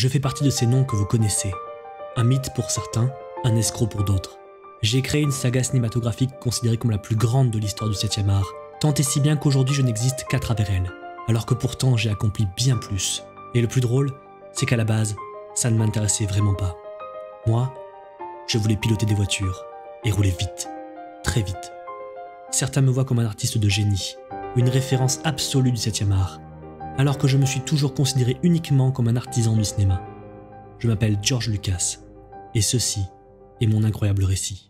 Je fais partie de ces noms que vous connaissez. Un mythe pour certains, un escroc pour d'autres. J'ai créé une saga cinématographique considérée comme la plus grande de l'histoire du 7e art, tant et si bien qu'aujourd'hui je n'existe qu'à travers elle, alors que pourtant j'ai accompli bien plus. Et le plus drôle, c'est qu'à la base, ça ne m'intéressait vraiment pas. Moi, je voulais piloter des voitures et rouler vite, très vite. Certains me voient comme un artiste de génie, une référence absolue du 7e art, alors que je me suis toujours considéré uniquement comme un artisan du cinéma. Je m'appelle George Lucas, et ceci est mon incroyable récit.